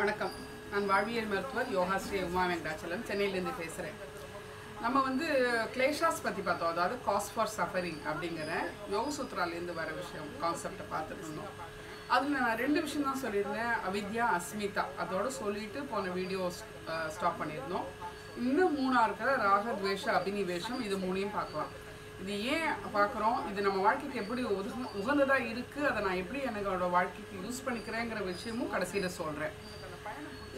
வணக்கம். நான் வாழ்வியல் மருத்துவர் யோகாஸ்ரீ உமா வெங்கடாச்சலம் சென்னையிலேருந்து பேசுகிறேன் நம்ம வந்து கிளேஷாஸ் பற்றி பார்த்தோம். அதாவது காஸ் ஃபார் சஃபரிங் அப்படிங்கிற யோகசூத்ராலேருந்து வர விஷயம் கான்செப்டை பார்த்துருந்தோம். அதில் நான் ரெண்டு விஷயம் தான் சொல்லியிருந்தேன். அவித்யா அஸ்மிதா. அதோட சொல்லிட்டு போன வீடியோ ஸ்டாப் பண்ணியிருந்தோம். இன்னும் மூணாக இருக்கிற ராக துவேஷ அபினிவேஷம் இது மூணையும் பார்க்கலாம். இது ஏன் பார்க்குறோம்? இது நம்ம வாழ்க்கைக்கு எப்படி உதகு உகந்ததாக இருக்குது அதை நான் எப்படி என்னோட வாழ்க்கைக்கு யூஸ் பண்ணிக்கிறேங்கிற விஷயமும் கடைசியில் சொல்கிறேன்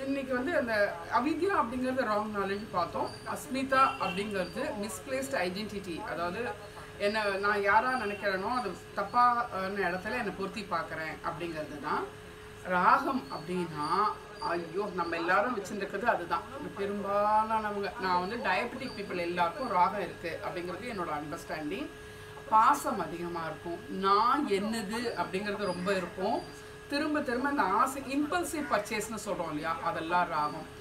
இன்னைக்கு வந்து அந்த அவித்யா அப்படிங்கிறது ராங் நாலேஜ் பார்த்தோம். அஸ்மிதா அப்படிங்கிறது மிஸ்பிளேஸ்ட் ஐடென்டிட்டி அதாவது என்னை நான் யாராக நினைக்கிறேனோ அது தப்பான இடத்துல என்னை பொருத்தி பார்க்குறேன் அப்படிங்கிறது தான். ராகம் அப்படின்னா ஐயோ நம்ம எல்லாரும் வச்சுருக்கிறது அதுதான். பெரும்பாலானவங்க நான் வந்து டயபெட்டிக் பீப்புள் எல்லாருக்கும் ராகம் இருக்குது அப்படிங்கிறது என்னோட அண்டர்ஸ்டாண்டிங் பாசம் அதிகமாக இருக்கும். நான் என்னது அப்படிங்கிறது ரொம்ப இருக்கும். திரும்ப திரும்ப அந்த ஆசை இம்பல்சிவ் பர்ச்சேஸ்னு சொல்கிறோம் இல்லையா? அதெல்லாம் ராகம்.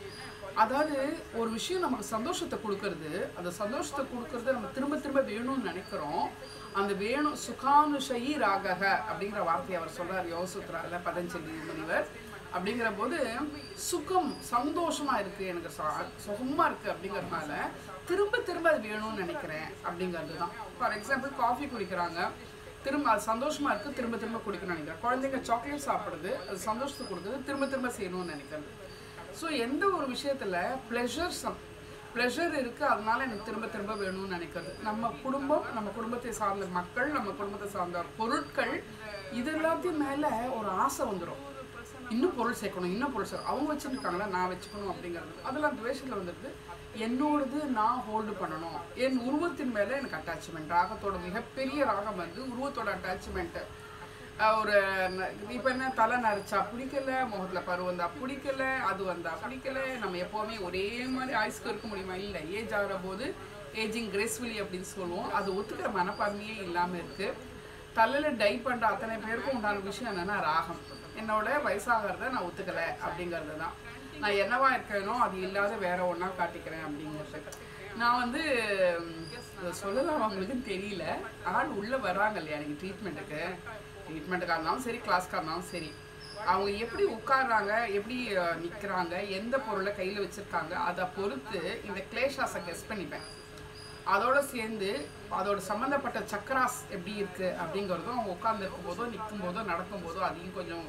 அதாவது ஒரு விஷயம் நமக்கு சந்தோஷத்தை கொடுக்கறது அந்த சந்தோஷத்தை கொடுக்கறது நம்ம திரும்ப திரும்ப வேணும்னு நினைக்கிறோம். அந்த வேணும் சுகானுஷயி ராகக அப்படிங்கிற வார்த்தையை அவர் சொல்றார் யோசுத்ரால பதஞ்சலி முனிவர். அப்படிங்கிற போது சுகம் சந்தோஷமா இருக்கு எனக்கு ச- சுகமா இருக்கு அப்படிங்கறதுனால திரும்ப திரும்ப அது வேணும்னு நினைக்கிறேன் அப்படிங்கிறது தான் ஃபார் எக்ஸாம்பிள் காஃபி குடிக்கிறாங்க. திரும்ப அது சந்தோஷமா இருக்கு திரும்ப திரும்ப குடிக்கணும்னு நினைக்கிறேன். குழந்தைங்க சாக்லேட் சாப்பிடுது அது சந்தோஷத்தை கொடுக்குது திரும்ப திரும்ப செய்யணும்னு நினைக்கிறது ஸோ எந்த ஒரு விஷயத்துல ப்ளெஷர் சம் ப்ளெஷர் இருக்கு அதனால எனக்கு திரும்ப திரும்ப வேணும்னு நினைக்கிறது. நம்ம குடும்பம் நம்ம குடும்பத்தை சார்ந்த மக்கள் நம்ம குடும்பத்தை சார்ந்த பொருட்கள் இது எல்லாத்தையும் மேல ஒரு ஆசை வந்துடும் இன்னும் பொருள் சேர்க்கணும் இன்னும் பொருள் சேர்க்கணும். அவங்க வச்சுருக்காங்களா நான் வச்சுக்கணும் அப்படிங்கிறது. அதெல்லாம் துவேஷத்தில் வந்துடுது என்னோடது நான் ஹோல்டு பண்ணணும். என் உருவத்தின் மேலே எனக்கு அட்டாச்மெண்ட் ராகத்தோட மிகப்பெரிய ராகம் வந்து உருவத்தோட அட்டாச்மெண்ட்டு ஒரு இப்போ என்ன தலை நரைச்சா பிடிக்கல முகத்தில் பரு வந்தா பிடிக்கல அது வந்தா பிடிக்கல. நம்ம எப்போவுமே ஒரே மாதிரி ஆயுஸ்க்கு இருக்க முடியுமா? இல்லை ஏஜ் ஆகிற போது ஏஜிங் கிரேஸ்ஃபுல்லி அப்படின்னு சொல்லுவோம். அது ஒத்துக்கிற மனப்பான்மையே இல்லாமல் இருக்குது தலையில் டை பண்ணுற அத்தனை பேருக்கும் உண்டான விஷயம் என்னன்னா ராகம். என்னோட வயசாகிறத நான் ஒத்துக்கலை அப்படிங்கிறது தான் நான் என்னவா இருக்கேனோ அது இல்லாத வேற ஒன்றா காட்டிக்கிறேன் அப்படிங்கிறது நான் வந்து அதை சொல்லலாம் அவங்களுக்கு தெரியல. ஆள் உள்ளே வராங்க இல்லையா எனக்கு ட்ரீட்மெண்ட்டுக்கு ட்ரீட்மெண்ட்டுக்காக இருந்தாலும் சரி கிளாஸ்க்காக இருந்தாலும் சரி. அவங்க எப்படி உட்கார்றாங்க எப்படி நிற்கிறாங்க நிக்கிறாங்க எந்த பொருளை கையில் வச்சிருக்காங்க அதை பொறுத்து இந்த கிளேஷாஸை கெஸ் பண்ணிப்பேன். அதோட சேர்ந்து அதோட சம்மந்தப்பட்ட சக்கராஸ் எப்படி இருக்கு அப்படிங்கிறதும் அவங்க உட்காந்துருக்கும் போதோ நிற்கும் போதோ நடக்கும் போதோ அதையும் கொஞ்சம்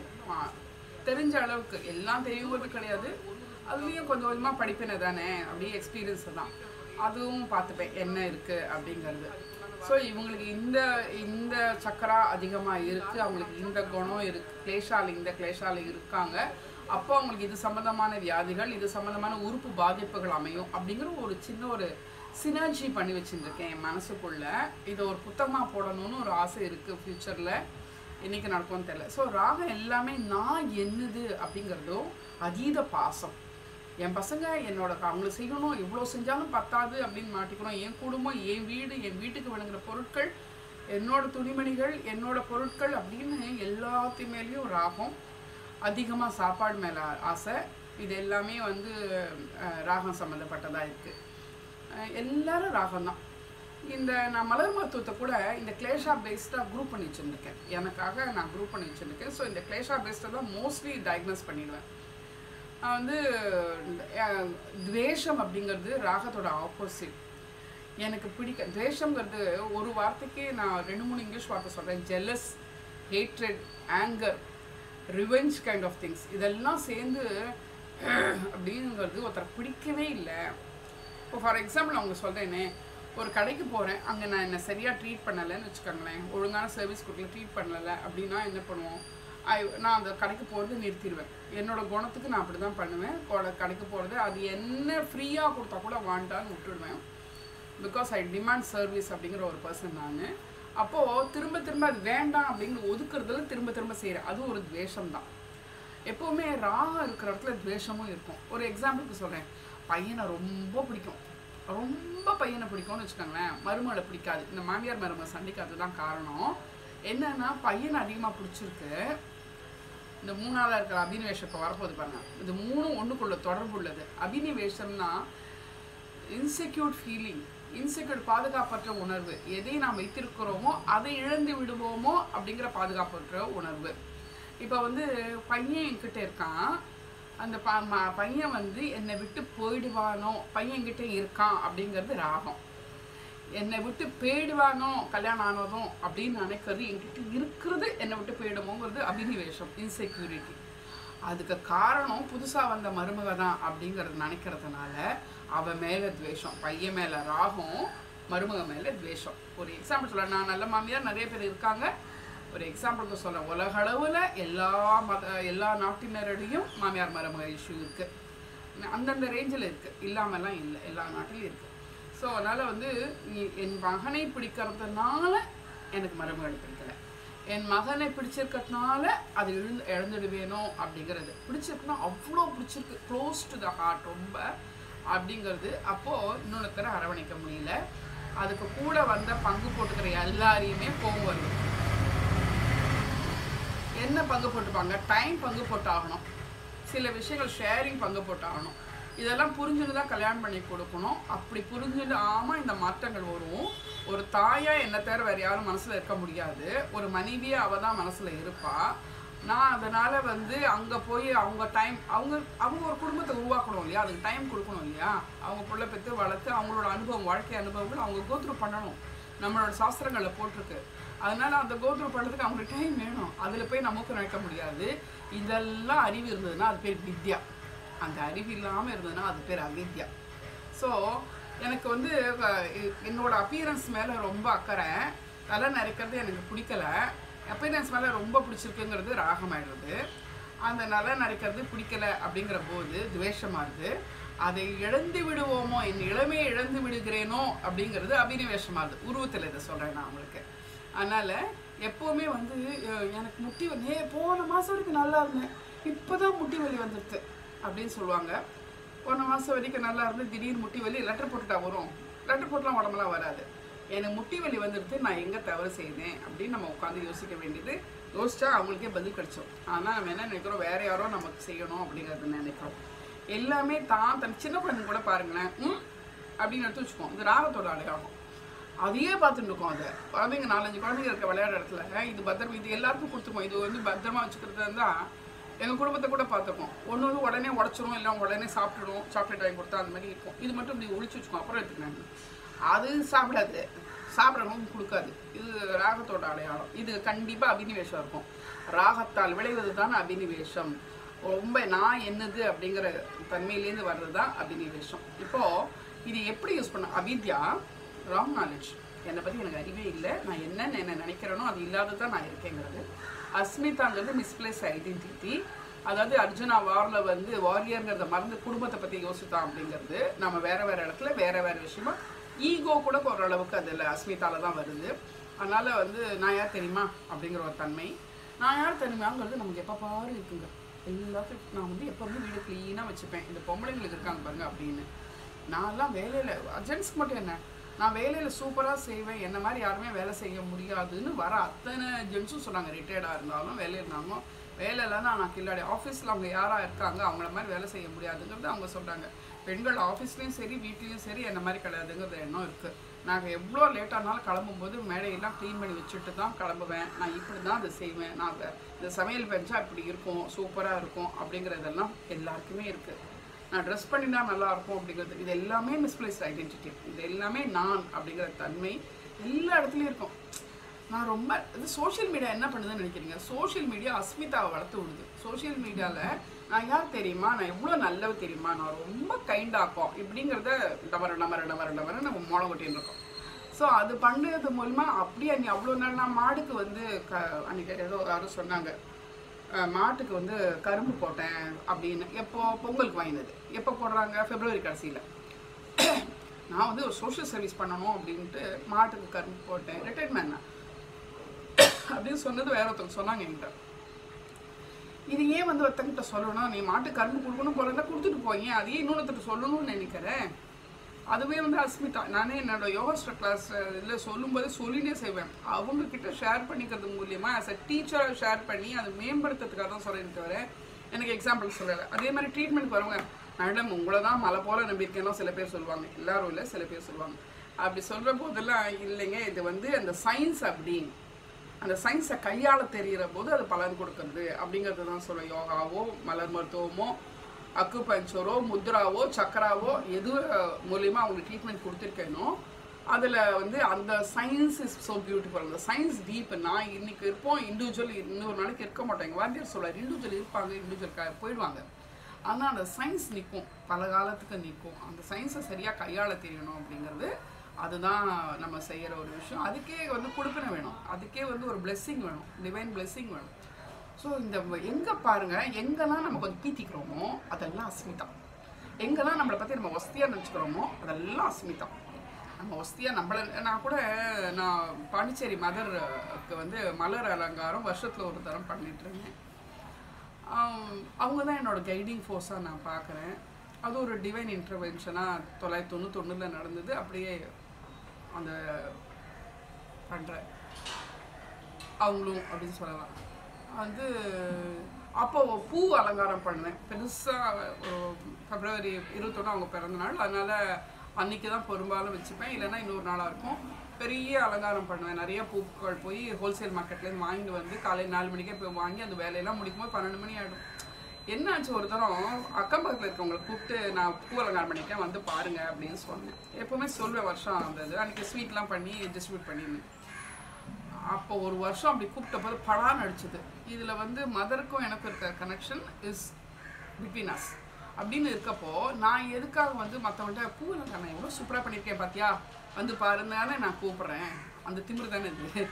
தெரிஞ்ச அளவுக்கு. எல்லாம் தெரியுங்கிறது கிடையாது. அதுலேயும் கொஞ்சம் கொஞ்சமாக படிப்பினை தானே? அப்படியே எக்ஸ்பீரியன்ஸ் தான். அதுவும் பார்த்துப்பேன். என்ன இருக்குது அப்படிங்கிறது. ஸோ இவங்களுக்கு இந்த இந்த சக்கரா அதிகமாக இருக்குது அவங்களுக்கு இந்த குணம் இருக்கு. கிளேஷால் இந்த கிளேஷால் இருக்காங்க. அப்போ அவங்களுக்கு இது சம்மந்தமான வியாதிகள் இது சம்மந்தமான உறுப்பு பாதிப்புகள் அமையும் அப்படிங்கிற ஒரு சின்ன ஒரு சினர்ஜி பண்ணி வச்சுருக்கேன் என் மனசுக்குள்ளே. இதை ஒரு புத்தகமாக போடணும்னு ஒரு ஆசை இருக்குது ஃப்யூச்சரில் இன்னைக்கு நடக்கும்னு தெரியல. ஸோ ராகம் எல்லாமே நான் என்னது அப்படிங்கிறதும் அதீத பாசம். என் பசங்க என்னோட அவங்களை செய்யணும் எவ்வளோ செஞ்சாலும் பத்தாது அப்படின்னு மாட்டிக்கணும். என் குடும்பம் என் வீடு என் வீட்டுக்கு விளங்குற பொருட்கள் என்னோட துணிமணிகள் என்னோட பொருட்கள் அப்படின்னு எல்லாத்தையும் மேலேயும் ராகம். அதிகமாக சாப்பாடு மேலே ஆசை. இது எல்லாமே வந்து ராகம் சம்மந்தப்பட்டதாக இருக்குது எல்லாரும் ராகம் தான் இந்த நான் மலர் மருத்துவத்தை கூட இந்த கிளேஷா பேஸ்டாக குரூப் பண்ணி வச்சுருக்கேன் எனக்காக நான் குரூப் பண்ணி வச்சுருக்கேன் ஸோ இந்த கிளேஷா பேஸ்டை தான் மோஸ்ட்லி டயக்னோஸ் பண்ணிடுவேன். நான் வந்து துவேஷம் அப்படிங்கிறது ராகத்தோட ஆப்போசிட் எனக்கு பிடிக்க துவேஷங்கிறது ஒரு வார்த்தைக்கு நான் ரெண்டு மூணு இங்கிலீஷ் வார்த்தை சொல்கிறேன் jealous hatred anger revenge kind of things இதெல்லாம் சேர்ந்து அப்படிங்கிறது ஒருத்தரை பிடிக்கவே இல்லை. இப்போ ஃபார் எக்ஸாம்பிள் அவங்க சொல்கிறேனே ஒரு கடைக்கு போகிறேன் அங்கே நான் என்ன சரியாக ட்ரீட் பண்ணலைன்னு வச்சுக்கோங்களேன். ஒழுங்கான சர்வீஸ் கொடுக்கல ட்ரீட் பண்ணலை அப்படின்னா என்ன பண்ணுவோம்? ஐ நான் அந்த கடைக்கு போகிறது நிறுத்திடுவேன் என்னோட குணத்துக்கு நான் அப்படி தான் பண்ணுவேன் கடைக்கு போகிறது அது என்ன ஃப்ரீயாக கொடுத்தா கூட வாண்டான்னு விட்டுடுவேன். பிகாஸ் ஐ டிமாண்ட் சர்வீஸ் அப்படிங்கிற ஒரு பர்சன் நான். அப்போது திரும்ப திரும்ப அது வேண்டாம் அப்படின்னு ஒதுக்குறதுல திரும்ப திரும்ப செய்கிறேன் அதுவும் ஒரு துவேஷம் தான் எப்போவுமே ராகம் இருக்கிற இடத்துல துவேஷமும் இருக்கும். ஒரு எக்ஸாம்பிளுக்கு சொல்கிறேன் பையனை ரொம்ப பிடிக்கும். ரொம்ப பையனை பிடிக்கும்னு வச்சுக்கோங்களேன். மருமகளை பிடிக்காது. இந்த மாமியார் மருமக சண்டைக்கு அதுதான் காரணம். என்னன்னா பையனை அதிகமாக பிடிச்சிருக்கு. இந்த மூணாவது இருக்கிற அபினிவேஷம் இப்போ வரப்போகுது பாருங்க. இது மூணும் ஒன்றுக்குள்ள தொடர்பு உள்ளது. அபினிவேஷம்னா இன்செக்யூர்ட் ஃபீலிங் இன்செக்யூர்ட் பாதுகாப்பற்ற உணர்வு. எதை நாம் வைத்திருக்கிறோமோ அதை இழந்து விடுவோமோ அப்படிங்கிற பாதுகாப்பற்ற உணர்வு. இப்போ வந்து பையன் என்கிட்ட இருக்கான். அந்த ப ம- பையன் வந்து என்னை விட்டு போயிடுவானோ பையன்கிட்ட இருக்கான் அப்படிங்கிறது ராகம். என்னை விட்டு போயிடுவானோ கல்யாணம் ஆனதும் அப்படின்னு நினைக்கிறது என்கிட்ட இருக்கிறது என்னை விட்டு போயிடுமோங்கிறது அபினிவேஷம் இன்செக்யூரிட்டி அதுக்கு காரணம் புதுசாக வந்த மருமக தான் அப்படிங்கிறது நினைக்கிறதுனால அவ மேலே துவேஷம் பையன் மேலே ராகம் மருமக மேலே துவேஷம். ஒரு எக்ஸாம்பிள் சொல்ல நான் நல்ல மாமியார் நிறைய பேர் இருக்காங்க. ஒரு எக்ஸாம்பிளுக்கு சொல்ல உலகளவில் எல்லா மத எல்லா நாட்டினரிடையும் மாமியார் மருமக இஷ்யூ இருக்குது அந்தந்த ரேஞ்சில் இருக்குது இல்லாமலாம் இல்லை. எல்லா நாட்டிலும் இருக்குது ஸோ அதனால் வந்து நீ- என் மகனை பிடிக்கிறதுனால எனக்கு மருமகள் பிடிக்கலை. என் மகனை பிடிச்சிருக்கிறதுனால அது இழந்து இழந்துடுவேனோ அப்படிங்கிறது. பிடிச்சிருக்குன்னா அவ்வளோ பிடிச்சிருக்கு. க்ளோஸ் டு த ஹார்ட் ரொம்ப அப்படிங்கிறது. அப்போது இன்னொருத்தரை அரவணைக்க முடியல. அதுக்கு கூட வந்த பங்கு போட்டுக்கிற எல்லாரையுமே கோவம் வருது. என்ன பங்கு போட்டுப்பாங்க டைம் பங்கு போட்டாகணும். சில விஷயங்கள் ஷேரிங் பங்கு போட்டாகணும். இதெல்லாம் புரிஞ்சுன்னு தான் கல்யாணம் பண்ணி கொடுக்கணும். அப்படி புரிஞ்சுட்டு ஆமாம் இந்த மாற்றங்கள் வரும். ஒரு தாயாக என்ன தவிர வேறு யாரும் மனசில் இருக்க முடியாது. ஒரு மனைவியாக அவள் தான் மனசில் இருப்பாள் நான் அதனால் வந்து அங்கே போய் அவங்க டைம் அவங்க அவங்க ஒரு குடும்பத்தை உருவாக்கணும் இல்லையா? அதுக்கு டைம் கொடுக்கணும் இல்லையா? அவங்க பிள்ளை பெற்று வளர்த்து அவங்களோட அனுபவம் வாழ்க்கை அனுபவங்கள் அவங்க கோத்ரூ பண்ணணும். நம்மளோட சாஸ்திரங்களில் போட்டிருக்கு. அதனால அந்த கோத்ரூ பண்ணுறதுக்கு அவங்களுக்கு டைம் வேணும். அதில் போய் நமக்கு நினைக்க முடியாது. இதெல்லாம் அறிவு இருந்ததுன்னா அது பேர் வித்யா. அந்த அறிவு இல்லாமல் இருந்ததுன்னா அது பேர் அவித்யா. ஸோ எனக்கு வந்து என்னோட அப்பியரன்ஸ் மேலே ரொம்ப அக்கறை. தலை நரைக்கிறது எனக்கு பிடிக்கல. அப்பியரன்ஸ் மேலே ரொம்ப பிடிச்சிருக்குங்கிறது ராகமாயிடுறது அந்த நலை நரைக்கிறது பிடிக்கல அப்படிங்கிற போது துவேஷமாகுது அதை இழந்து விடுவோமோ என் இளமையை இழந்து விடுகிறேனோ அப்படிங்கிறது அபினிவேஷமாகுது உருவத்தில் இதை சொல்கிறேன் நான் உங்களுக்கு. அதனால் எப்போவுமே வந்து எனக்கு முட்டி வலி நே போன மாதம் வரைக்கும் நல்லா இருந்தேன். இப்போ தான் முட்டி வலி வந்துடுது அப்படின்னு சொல்லுவாங்க. போன மாதம் வரைக்கும் நல்லா இருந்து திடீர்னு முட்டி வலி லெட்டர் போட்டுட்டா வரும். லெட்டர் போட்டுலாம் உடம்புலாம் வராது. எனக்கு முட்டி வலி வந்துடுது நான் எங்கே தவறு செய்தேன் அப்படின்னு நம்ம உட்காந்து யோசிக்க வேண்டியது. யோசிச்சா அவங்களுக்கே பதில் கிடைச்சோம் ஆனால் நம்ம என்ன நினைக்கிறோம்? வேற யாரோ நமக்கு செய்யணும் அப்படிங்கிறது நினைக்கிறோம். எல்லாமே தான் தன் சின்ன குழந்தைங்க கூட பாருங்களேன் ம் அப்படின்னு எடுத்து வச்சுக்கோம் இது ராகத்தோட அடையாளம். அதையே பார்த்துட்டு இருக்கோம் அதை. குழந்தைங்க நாலஞ்சு குழந்தைங்க இருக்க விளையாடுற இடத்துல இது பத்திரம் இது எல்லாருக்கும் கொடுத்துருக்கோம் இது வந்து பத்திரமா வச்சுக்கிறது தான் எங்கள் குடும்பத்தை கூட பார்த்துருக்கோம் ஒன்று வந்து உடனே உடச்சிரும் இல்லை உடனே சாப்பிட்டுடும் சாக்லேட் வாங்கி கொடுத்தா அந்த மாதிரி இருக்கும். இது மட்டும் இப்படி ஒழிச்சு வச்சுக்கோம் அப்புறம் எடுத்துக்கிறாங்க அது சாப்பிடாது. சாப்பிட்றவங்க கொடுக்காது. இது ராகத்தோட அடையாளம். இது கண்டிப்பாக அபினிவேஷம் இருக்கும். ராகத்தால் விளைவது தான் அபினிவேஷம் ரொம்ப நான் என்னது அப்படிங்கிற தன்மையிலேருந்து வர்றது தான் அபினிவேஷம் இப்போது இது எப்படி யூஸ் பண்ண அவித்யா ராங் நாலேஜ் என்னை பற்றி எனக்கு அறிவே இல்லை. நான் என்னென்ன என்ன நினைக்கிறேனோ அது இல்லாத தான் நான் இருக்கேங்கிறது. அஸ்மிதாங்கிறது மிஸ்பிளேஸ் ஐடென்டிட்டி அதாவது அர்ஜுனா வாரில் வந்து வாரியருங்கிறத மறந்து குடும்பத்தை பற்றி யோசித்தான் அப்படிங்கிறது. நம்ம வேறு வேறு இடத்துல வேறு வேறு விஷயமா ஈகோ கூட ஓரளவுக்கு அதில் அஸ்மிதாவில் தான் வருது. அதனால் வந்து நான் யார் தெரியுமா அப்படிங்கிற ஒரு தன்மை. நான் யார் தெரியுமாங்கிறது நமக்கு எப்போ பாரு இருக்குங்க. எல்லாத்துக்கும் நான் வந்து எப்போவுமே வீடு க்ளீனாக வச்சுப்பேன். இந்த பொம்பளைங்களுக்கு இருக்காங்க பாருங்க அப்படின்னு. நான்லாம் வேலையில் ஜென்ஸ்க்கு மட்டும் என்ன? நான் வேலையில் சூப்பராக செய்வேன். என்ன மாதிரி யாருமே வேலை செய்ய முடியாதுன்னு வர அத்தனை ஜென்ஸும் சொன்னாங்க. ரிட்டையர்டாக இருந்தாலும் வேலை இருந்தாலும் வேலையில் தான் நான் கில்லாடி ஆஃபீஸில் அவங்க யாராக இருக்காங்க அவங்கள மாதிரி வேலை செய்ய முடியாதுங்கிறது அவங்க சொல்கிறாங்க பெண்கள் ஆஃபீஸ்லேயும் சரி வீட்லேயும் சரி என்ன மாதிரி கிடையாதுங்கிறது எண்ணம் இருக்குது நாங்கள் எவ்வளோ லேட்டானாலும் கிளம்பும்போது மேடையெல்லாம் க்ளீன் பண்ணி வச்சுட்டு தான் கிளம்புவேன். நான் இப்படி தான் அதை செய்வேன். நான் இந்த சமையல் பெஞ்சா இப்படி இருக்கும் சூப்பராக இருக்கும் அப்படிங்கிறதெல்லாம் எல்லாருக்குமே இருக்குது நான் ட்ரெஸ் பண்ணினா நல்லா இருக்கும் அப்படிங்கிறது. இது எல்லாமே மிஸ்பிளேஸ்ட் ஐடென்டிட்டி இது எல்லாமே நான் அப்படிங்கிற தன்மை எல்லா இடத்துலையும் இருக்கும். நான் ரொம்ப இது சோஷியல் மீடியா என்ன பண்ணுதுன்னு நினைக்கிறீங்க? சோஷியல் மீடியா அஸ்மிதாவை வளர்த்து விடுது. சோஷியல் மீடியாவில் நான் யார் தெரியுமா? நான் எவ்வளோ நல்லவ தெரியுமா? நான் ரொம்ப கைண்டாக்கும் இப்படிங்கிறத டமர டமர டமர டமர நம்ம மோளம் கொட்டின்னு இருக்கோம். ஸோ அது பண்ணுறது மூலிமா அப்படியே நீ அவ்வளோ நாள் நான் மாடுக்கு வந்து க அன்றைக்கி ஏதோ யாரும் சொன்னாங்க. மாட்டுக்கு வந்து கரும்பு போட்டேன் அப்படின்னு எப்போ பொங்கலுக்கு வாங்கினது. எப்போ போடுறாங்க? பிப்ரவரி கடைசியில். நான் வந்து ஒரு சோஷியல் சர்வீஸ் பண்ணணும் அப்படின்ட்டு மாட்டுக்கு கரும்பு போட்டேன். ரிட்டையர்மெண்ட் அப்படின்னு சொன்னது வேற ஒருத்தவங்க சொன்னாங்க என்கிட்ட. இது ஏன் வந்து ஒருத்தங்கிட்ட சொல்லணும் நீ மாட்டு கரும்பு கொடுக்கணும் போறதா கொடுத்துட்டு போய் அதையே இன்னொருத்தர் சொல்லணும்னு நினைக்கிறேன் அதுவே வந்து அஸ்மிதா. நானே என்னோட யோகாஸ்டர் கிளாஸ் இதில் சொல்லும்போது சொல்லிட்டே செய்வேன். அவங்க கிட்ட ஷேர் பண்ணிக்கிறது மூலியமாக ஆஸ் அ டீச்சரை ஷேர் பண்ணி அதை மேம்படுத்துறதுக்காக தான் சொல்கிறேன் தவிர எனக்கு எக்ஸாம்பிள் சொல்லலை. அதே மாதிரி ட்ரீட்மெண்ட் வரவங்க மேடம் உங்களை தான் மலை போல நம்பியிருக்கேன்னா சில பேர் சொல்லுவாங்க. எல்லாரும் இல்லை சில பேர் சொல்லுவாங்க. அப்படி சொல்கிற போதெல்லாம் இல்லைங்க. இது வந்து அந்த சயின்ஸ் அப்படின்னு அந்த சயின்ஸை கையாள தெரிகிற போது அது பலன் கொடுக்கறது அப்படிங்கிறது தான் சொல்ல யோகாவோ மலர் மருத்துவமோ அக்கு பஞ்சரோ முத்ராவோ சக்கராவோ எது மூலியமாக அவங்களுக்கு ட்ரீட்மெண்ட் கொடுத்துருக்கேனோ அதில் வந்து அந்த சயின்ஸ் இஸ் ஸோ பியூட்டிஃபுல் அந்த சயின்ஸ் டீப் நான் இன்னைக்கு இருப்போம் இண்டிவிஜுவல் இன்னொரு நாளைக்கு இருக்க மாட்டோம். எங்கள் வாத்தியார் சொல்றாரு இண்டிவிஜுவல் இருப்பாங்க இண்டிவிஜுவல் போயிடுவாங்க. ஆனால் அந்த சயின்ஸ் நிற்கும் பல காலத்துக்கு நிற்கும் அந்த சயின்ஸை சரியாக கையாள தெரியணும் அப்படிங்கிறது அதுதான் நம்ம செய்கிற ஒரு விஷயம். அதுக்கே வந்து கொடுப்பின வேணும். அதுக்கே வந்து ஒரு பிளெஸ்ஸிங் வேணும். டிவைன் பிளெஸ்ஸிங் வேணும். ஸோ இந்த எங்கே பாருங்கள் எங்கெல்லாம் நம்ம கொஞ்சம் பீத்திக்கிறோமோ அதெல்லாம் அஸ்மிதா எங்கெல்லாம் நம்மளை பற்றி நம்ம வசதியாக நினச்சிக்கிறோமோ அதெல்லாம் அஸ்மிதா நம்ம வசதியாக நம்மளை நான் கூட நான் பாண்டிச்சேரி மதருக்கு வந்து மலர் அலங்காரம் வருஷத்தில் ஒரு தரம் பண்ணிட்டுருந்தேன் அவங்க தான் என்னோடய கைடிங் ஃபோர்ஸாக நான் பார்க்குறேன் அது ஒரு டிவைன் இன்டர்வென்ஷனாக தொள்ளாயிரத்தி தொண்ணூத்தொன்னில் நடந்தது. அப்படியே அந்த பண்ணுறேன் அவங்களும் அப்படின்னு சொல்லலாம். வந்து அப்போ பூ அலங்காரம் பண்ணேன். பெருசாக பிப்ரவரி இருபத்தொன்று அவங்க பிறந்த நாள். அதனால் அன்னைக்கு தான் பெரும்பாலும் வச்சுப்பேன். இல்லைன்னா இன்னொரு நாளாக இருக்கும். பெரிய அலங்காரம் பண்ணுவேன். நிறைய பூக்கள் போய் ஹோல்சேல் மார்க்கெட்லேருந்து வாங்கிட்டு வந்து காலையில் நாலு மணிக்கே போய் வாங்கி அந்த வேலையெல்லாம் முடிக்கும்போது பன்னெண்டு மணி ஆகிடும் என்னாச்சு ஒரு தரம் அக்கம் பக்கத்தில் இருக்கவங்களை கூப்பிட்டு நான் பூ அலங்காரம் பண்ணிட்டேன் வந்து பாருங்க அப்படின்னு சொன்னேன். எப்பவுமே சொல்வேன் வருஷம் வந்தது அன்றைக்கி ஸ்வீட்லாம் பண்ணி டிஸ்ட்ரிபியூட் பண்ணியிருந்தேன். அப்போ ஒரு வருஷம் அப்படி கூப்பிட்ட போது படான்னு அடிச்சது. இதில் வந்து மதருக்கும் எனக்கும் இருக்க கனெக்ஷன் இஸ் பிட்வீன் அஸ் அப்படின்னு இருக்கப்போ நான் எதுக்காக வந்து மற்றவங்கள்ட்ட பூ நான் எவ்வளோ சூப்பராக பண்ணியிருக்கேன் பார்த்தியா வந்து பாருந்தானே நான் கூப்பிட்றேன். அந்த திமிரு தானே இது?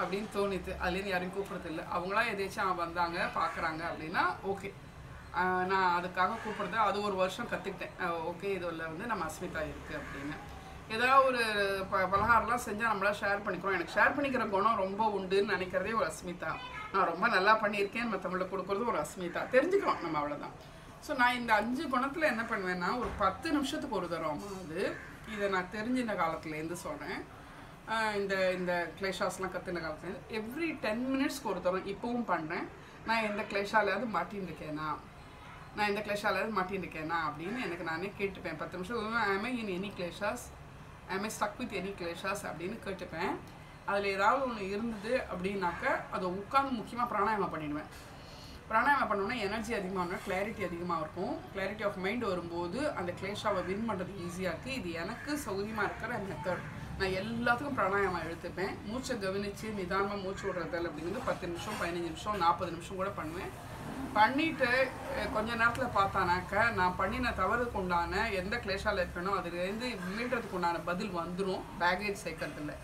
அப்படின்னு தோணித்து அதுலேருந்து யாரையும் கூப்பிட்றது இல்லை. அவங்களாம் எதேச்சும் வந்தாங்க பார்க்குறாங்க அப்படின்னா ஓகே நான் அதுக்காக கூப்பிட்றது. அது ஒரு வருஷம் கற்றுக்கிட்டேன் ஓகே இதில் வந்து நம்ம அஸ்மிதா இருக்குது அப்படின்னு. ஏதாவது ஒரு ப பலகாரம்லாம் செஞ்சால் நம்மளாம் ஷேர் பண்ணிக்கிறோம். எனக்கு ஷேர் பண்ணிக்கிற குணம் ரொம்ப உண்டுன்னு நினைக்கிறதே ஒரு அஸ்மிதா. நான் ரொம்ப நல்லா பண்ணியிருக்கேன் மற்றவங்களுக்கு கொடுக்குறது ஒரு அஸ்மிதா. தெரிஞ்சுக்கிறோம் நம்ம அவ்வளோதான் ஸோ நான் இந்த அஞ்சு குணத்தில் என்ன பண்ணுவேன்னா ஒரு பத்து நிமிஷத்துக்கு ஒரு தரம் அது இதை நான் தெரிஞ்சின காலத்துலேருந்து சொல்கிறேன் இந்த இந்த கிளேஷாஸ்லாம் கற்றுன காலத்துல எவ்ரி டென் மினிட்ஸ்க்கு ஒரு தரம் இப்போவும் பண்ணுறேன் நான் எந்த கிளேஷாலையாவது மாட்டின்னு இருக்கேனா? நான் இந்த கிளேஷாலையாவது மாட்டின்னு இருக்கேனா? அப்படின்னு எனக்கு நானே கேட்டுப்பேன். பத்து நிமிஷம் I may in any clashes I may stuck with any clashes அப்படின்னு கேட்டுப்பேன். அதில் ஏதாவது ஒன்று இருந்தது அப்படின்னாக்க அதை உட்காந்து முக்கியமாக பிராணாயாமம் பண்ணிடுவேன். பிராணாயாமம் பண்ணோன்னா எனர்ஜி அதிகமாக கிளாரிட்டி அதிகமாக இருக்கும். கிளாரிட்டி ஆஃப் மைண்ட் வரும்போது அந்த கிளேஷாவை வின் பண்ணுறது ஈஸியாக இருக்குது இது எனக்கு சௌகரியமாக இருக்கிற மெத்தட் நான் எல்லாத்துக்கும் பிராணாயாமம் எடுத்துப்பேன். மூச்சை கவனித்து நிதானமாக மூச்சு விடுறதில் அப்படிங்கிறது பத்து நிமிஷம் பதினஞ்சு நிமிஷம் நாற்பது நிமிஷம் கூட பண்ணுவேன். பண்ணிட்டு கொஞ்ச நேரத்தில் பார்த்தானாக்க நான் பண்ணின தவறுக்கு உண்டான எந்த கிளேஷால் இருக்கனோ அதுலேருந்து மீண்டதுக்கு உண்டான பதில் வந்துடும் பேகேஜ் சேர்க்கறதில்ல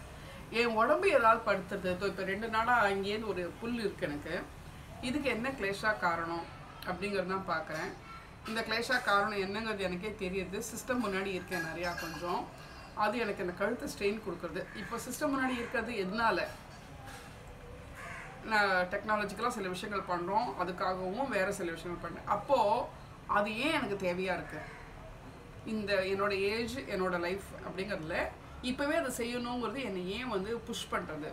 என் உடம்பு ஏதாவது படுத்துறது இப்போ ரெண்டு நாளாக அங்கேருந்து ஒரு புல் இருக்கு எனக்கு. இதுக்கு என்ன கிளேஷா காரணம் அப்படிங்கிறது தான் பார்க்குறேன். இந்த கிளேஷா காரணம் என்னங்கிறது எனக்கே தெரியுது. சிஸ்டம் முன்னாடி இருக்கேன் நிறையா கொஞ்சம். அது எனக்கு அந்த கழுத்து ஸ்ட்ரெயின் கொடுக்குறது. இப்போ சிஸ்டம் முன்னாடி இருக்கிறது எதனால? நான் டெக்னாலஜிக்கலாக சில விஷயங்கள் பண்ணுறோம் அதுக்காகவும் வேறு சில விஷயங்கள் பண்ணுறேன் அப்போது அது ஏன் எனக்கு தேவையாக இருக்குது இந்த என்னோட ஏஜ் என்னோட லைஃப் அப்படிங்கிறதுல இப்போவே அதை செய்யணுங்கிறது என்னை ஏன் வந்து புஷ் பண்ணுறது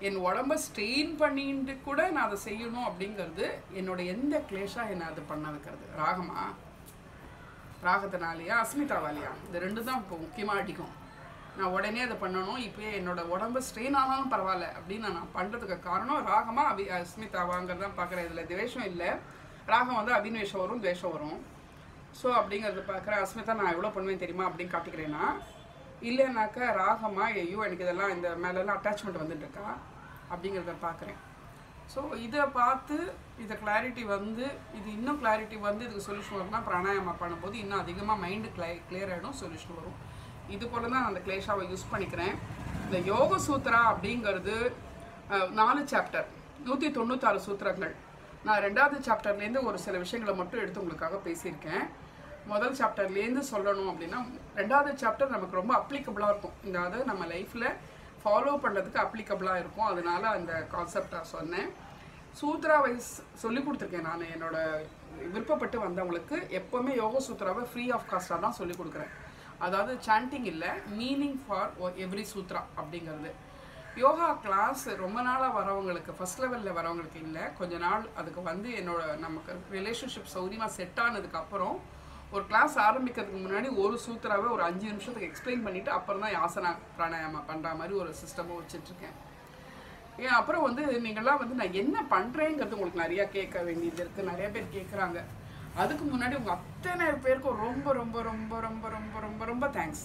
என் உடம்ப ஸ்ட்ரெயின் பண்ணிட்டு கூட நான் அதை செய்யணும் அப்படிங்கிறது என்னோட எந்த கிளேஷாக என்னை அது பண்ண வைக்கிறது? ராகமா? ராகத்தினாலேயா? அஸ்மிதாவாலியா? இந்த ரெண்டு தான் இப்போ முக்கியமாக அடிக்கும். நான் உடனே அதை பண்ணணும். இப்போயே என்னோட உடம்பு ஸ்ட்ரெயின் ஆனாலும் பரவாயில்ல. அப்படின்னு நான் பண்ணுறதுக்கு காரணம் ராகமாக அபி அஸ்மிதாவாங்கிறது தான் பார்க்குறேன். இதில் துவேஷம் இல்லை. ராகம் வந்து அபினிவேஷம் வரும் துவேஷம் வரும். ஸோ அப்படிங்கிறத பார்க்குறேன். அஸ்மிதா நான் எவ்வளோ பண்ணுவேன் தெரியுமா அப்படின்னு காட்டிக்கிறேன்னா இல்லைனாக்கா ராகமா ஐயோ எனக்கு இதெல்லாம் இந்த மேலெல்லாம் அட்டாச்மெண்ட் வந்துட்டு இருக்கா அப்படிங்கிறத பார்க்குறேன். ஸோ இதை பார்த்து இதை கிளாரிட்டி வந்து இது இன்னும் கிளாரிட்டி வந்து இதுக்கு சொல்யூஷன் வரும்னா பிராணாயாமம் பண்ணும்போது இன்னும் அதிகமாக மைண்டு கிளை கிளியர் ஆகிடும் சொல்யூஷன் வரும். இது போல தான் நான் அந்த கிளேஷாவை யூஸ் பண்ணிக்கிறேன். இந்த யோக சூத்ரா அப்படிங்கிறது நாலு சாப்டர் நூற்றி தொண்ணூத்தாறு சூத்திரங்கள். நான் ரெண்டாவது சாப்டர்லேருந்து ஒரு சில விஷயங்களை மட்டும் எடுத்து உங்களுக்காக பேசியிருக்கேன். முதல் சாப்டர்லேருந்து சொல்லணும் அப்படின்னா ரெண்டாவது சாப்டர் நமக்கு ரொம்ப அப்ளிகபிளாக இருக்கும். அதாவது நம்ம லைஃப்பில் ஃபாலோ பண்ணுறதுக்கு அப்ளிகபிளாக இருக்கும். அதனால் அந்த கான்செப்டாக சொன்னேன். சூத்ரா வைஸ் சொல்லி கொடுத்துருக்கேன் நான். என்னோட விருப்பப்பட்டு வந்தவங்களுக்கு எப்போவுமே யோக சூத்ராவை ஃப்ரீ ஆஃப் காஸ்ட்டாக தான் சொல்லி கொடுக்குறேன். அதாவது சாண்டிங் இல்லை மீனிங் ஃபார் எவ்ரி சூத்ரா அப்படிங்கிறது. யோகா கிளாஸ் ரொம்ப நாளாக வரவங்களுக்கு ஃபர்ஸ்ட் லெவலில் வரவங்களுக்கு இல்லை கொஞ்ச நாள் அதுக்கு வந்து என்னோட நமக்கு ரிலேஷன்ஷிப் சௌரியமாக செட் ஆனதுக்கப்புறம் ஒரு கிளாஸ் ஆரம்பிக்கிறதுக்கு முன்னாடி ஒரு சூத்திராவே ஒரு அஞ்சு நிமிஷத்துக்கு எக்ஸ்பிளைன் பண்ணிவிட்டு அப்புறம் தான் யாசனா பிராணாயாமம் பண்ணுற மாதிரி ஒரு சிஸ்டமும் வச்சுட்ருக்கேன் ஏன் அப்புறம் வந்து நீங்கள்லாம் வந்து நான் என்ன பண்ணுறேங்கிறது உங்களுக்கு நிறையா கேட்க வேண்டியது இருக்குது நிறைய பேர் கேட்குறாங்க அதுக்கு முன்னாடி உங்கள் அத்தனை பேருக்கும் ரொம்ப ரொம்ப ரொம்ப ரொம்ப ரொம்ப ரொம்ப ரொம்ப தேங்க்ஸ்